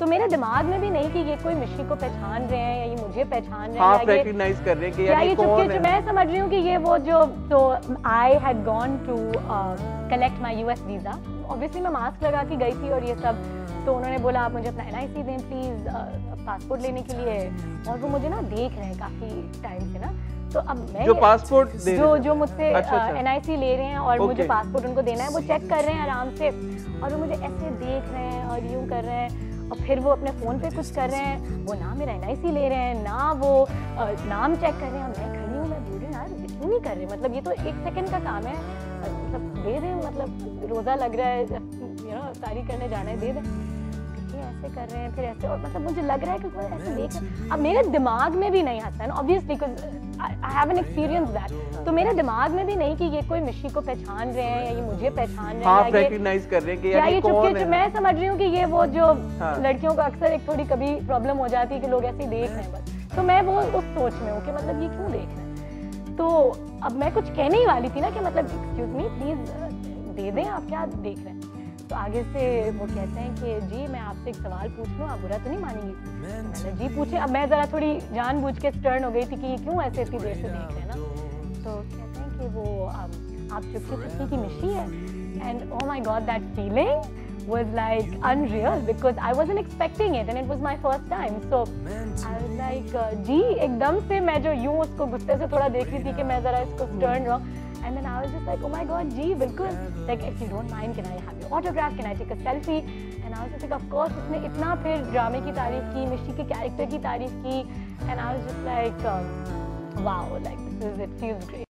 तो मेरे दिमाग में भी नहीं कि ये कोई मिशी को पहचान रहे हैं या ये मुझे पहचान रहे हैं हाँ या ये कर रहे हैं कि या ये ये चुपके कौन है? मैं समझ रही हूँ कि ये वो जो तो I had gone to collect my US visa obviously मैं मास्क लगा के गई थी और ये सब तो उन्होंने बोला आप मुझे अपना एनआईसी दें प्लीज़ पासपोर्ट लेने के लिए। और वो मुझे ना देख रहे हैं काफ़ी टाइम से ना। तो अब मैं जो पासपोर्ट दे जो जो मुझसे अच्छा, अच्छा। एनआईसी ले रहे हैं और मुझे पासपोर्ट उनको देना है वो चेक कर रहे हैं आराम से। और वो मुझे ऐसे देख रहे हैं और यूँ कर रहे हैं। और फिर वो अपने फ़ोन पे कुछ कर रहे हैं, वो ना मेरा एनआईसी ले रहे हैं, ना वो नाम चेक कर रहे हैं। मैं खड़ी हूँ, मैं बोल रही हूँ, यार, इतनी नहीं कर रहे मतलब ये तो एक सेकेंड का काम है। मतलब दे दें मतलब रोज़ा लग रहा है यू नो तारी करने जाना है, दे दें। ये ऐसे कर रहे हैं फिर ऐसे और मतलब मुझे लग रहा है कि कोई ऐसे देख अब मेरे दिमाग में भी नहीं आता है ना obviously I have an experience that तो मेरे दिमाग में भी नहीं कि ये कोई मिशी को पहचान रहे हैं या ये मुझे पहचान रहे हैं या कर रहे हैं कि यार ये चुपके चुप मैं समझ रही हूँ कि ये वो जो हाँ। लड़कियों को अक्सर एक थोड़ी कभी प्रॉब्लम हो जाती है कि लोग ऐसे देख रहे हैं बस। तो मैं वो उस सोच में हूँ कि मतलब ये क्यों देख रहे हैं? तो अब मैं कुछ कहने ही वाली थी ना कि मतलब एक्सक्यूज मी प्लीज़ दे दें आप क्या देख रहे हैं? तो आगे से वो कहते हैं कि जी मैं आपसे एक सवाल पूछ लूँ आप बुरा तो नहीं मानेंगी मैंने जी पूछे अब मैं ज़रा थोड़ी जानबूझ के स्टर्न हो गई थी कि ये क्यों ऐसे इतनी देर से देख रहे हैं ना तो कहते हैं कि वो um, आप चुपकी चुपकी की मिशी है and oh my God that feeling was like unreal because I wasn't expecting it and it was my first time. So I was like, uh, जी एकदम से मैं जो यूँ उसको गुस्से से थोड़ा देख रही थी कि मैं ज़रा इसको turn wrong. And then I was just like, oh my god, जी बिल्कुल. Like if you don't mind, can I have your autograph? Can I take a selfie? And I was just like, of course. उसने इतना फिर ड्रामे की तारीफ की, मिशी के कैरेक्टर की तारीफ की. And I was just like, um, wow, like this is it feels great.